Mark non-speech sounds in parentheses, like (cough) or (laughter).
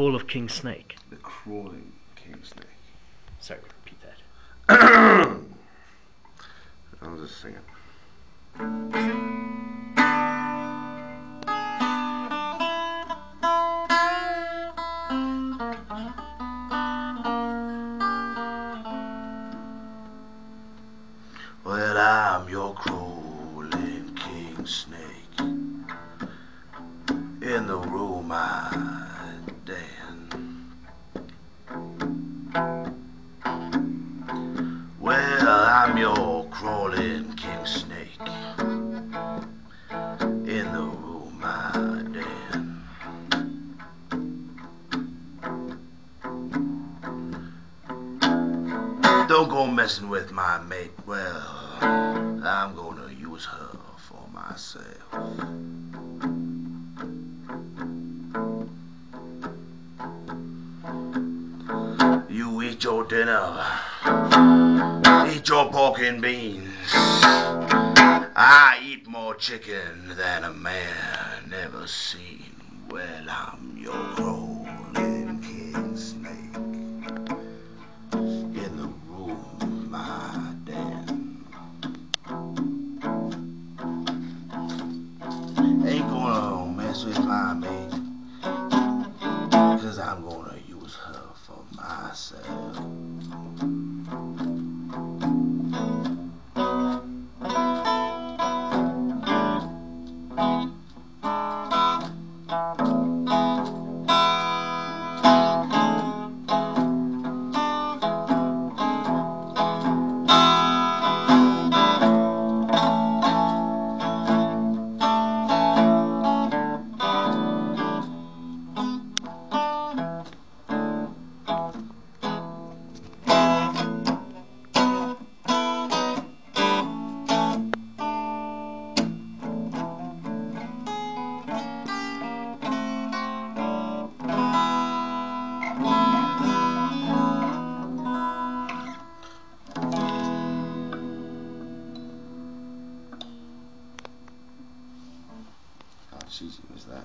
call of King Snake. The crawling king snake. Sorry, repeat that. (clears throat) I'll just sing it. Well, I'm your crawling king snake in the room I in the room I den. Don't go messing with my mate. Well, I'm gonna use her for myself. You eat your dinner, eat your pork and beans. I eat more chicken than a man ever seen. Well, I'm your rolling king snake in the room, my den. Ain't gonna mess with my mate, Cheesy was that?